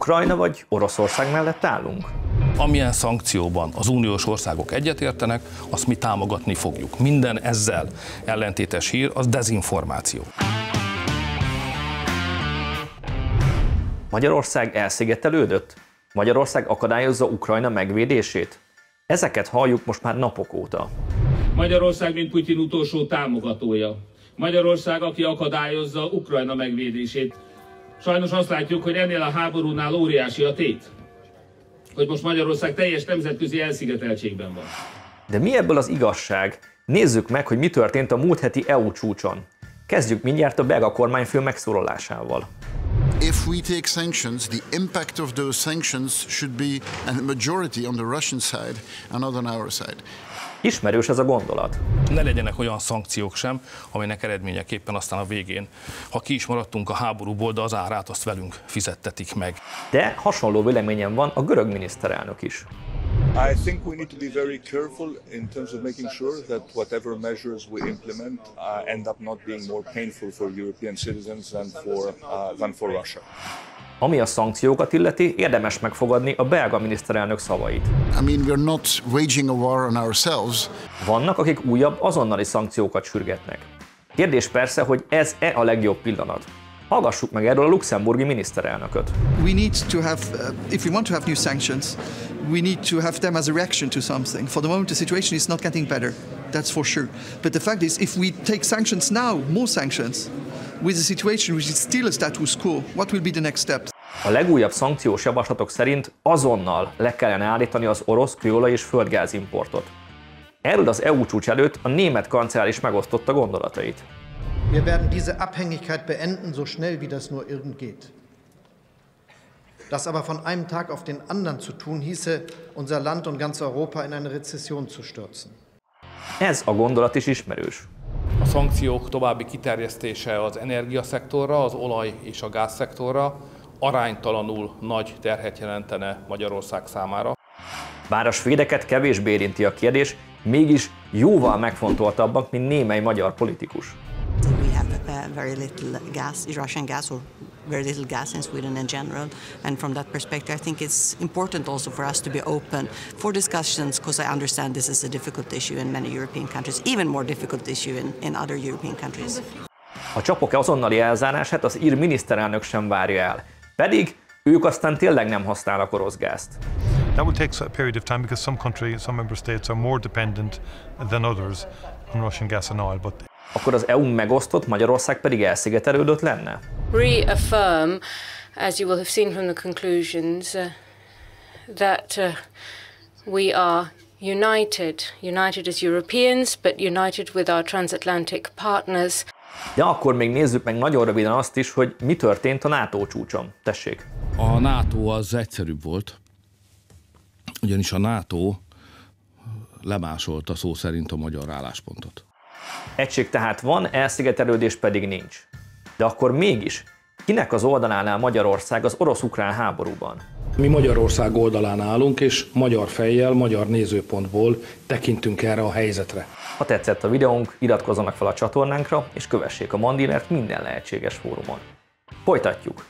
Ukrajna vagy Oroszország mellett állunk? Amilyen szankcióban az uniós országok egyetértenek, azt mi támogatni fogjuk. Minden ezzel ellentétes hír az dezinformáció. Magyarország elszigetelődött? Magyarország akadályozza Ukrajna megvédését? Ezeket halljuk most már napok óta. Magyarország, mint Putyin utolsó támogatója. Magyarország, aki akadályozza Ukrajna megvédését. Sajnos azt látjuk, hogy ennél a háborúnál óriási a tét. Hogy most Magyarország teljes nemzetközi elszigeteltségben van. De mi ebből az igazság? Nézzük meg, hogy mi történt a múlt heti EU csúcson. Kezdjük mindjárt a belga kormányfő megszólalásával. If we take sanctions, the impact of those sanctions should be a majority on the Russian side and not on our side. Ismerős ez a gondolat. Ne legyenek olyan szankciók sem, aminek eredményeképpen aztán a végén, ha ki is maradtunk a háborúból, de az árát azt velünk fizettetik meg. De hasonló véleményem van a görög miniszterelnök is. I think we need to be very careful in terms of making sure that whatever measures we implement uh, end up not being more painful for European citizens than for, uh, than for Russia. Ami a szankciókat illeti, érdemes megfogadni a belga miniszterelnök szavait. I mean, we're not waging a war on ourselves. Vannak, akik újabb azonnali szankciókat sürgetnek. Kérdés persze, hogy ez-e a legjobb pillanat. Hallgassuk meg erről a luxemburgi miniszterelnököt. We need to have, uh, if we want to have new sanctions, we need to have them as a reaction to something. For the moment, the situation is not getting better. That's for sure. But the fact is, if we take sanctions now, more sanctions, with a situation which is still a status quo, what will be the next step? A legújabb szankciós javaslatok szerint azonnal le kellene állítani az orosz kőolaj és földgáz importot. Erről az EU csúcs előtt a német kancellár is megosztotta gondolatait. Wir werden diese Abhängigkeit beenden, so schnell wie das nur irgend geht. Das aber von einem Tag auf den anderen zu tun, hieße, unser Land und ganz Europa in eine Rezession zu stürzen. Ez a gondolat is ismerős. A szankciók további kiterjesztése az energiaszektorra, az olaj és a gázszektorra aránytalanul nagy terhet jelentene Magyarország számára. Bár a svédeket kevésbé érinti a kérdés, mégis jóval megfontoltabbak, mint némely magyar politikus. We have very little gas, Russian gas, or very little gas in Sweden in general. And from that perspective, I think it's important also for us to be open for discussions because I understand this is a difficult issue in many European countries, even more difficult issue in, in other European countries. A csapok azonnali elzárását az ír miniszterelnök sem várja el. Pedig ők aztán tényleg nem használnak orosz gázt. That will take a period of time because some countries, some member states are more dependent than others on Russian gas and oil. But Akkor az EU megosztott, Magyarország pedig elszigetelődött lenne? reaffirm, as you will have seen from the conclusions, uh, that uh, we are united, united as Europeans, but united with our transatlantic partners. De akkor még nézzük meg nagyon röviden azt is, hogy mi történt a NATO csúcson. Tessék! A NATO az egyszerűbb volt, ugyanis a NATO lemásolta szó szerint a magyar álláspontot. Egység tehát van, elszigetelődés pedig nincs. De akkor mégis, kinek az oldalán áll Magyarország az orosz-ukrán háborúban? Mi Magyarország oldalán állunk, és magyar fejjel, magyar nézőpontból tekintünk erre a helyzetre. Ha tetszett a videónk, iratkozzanak fel a csatornánkra, és kövessék a Mandilert minden lehetséges fórumon. Folytatjuk!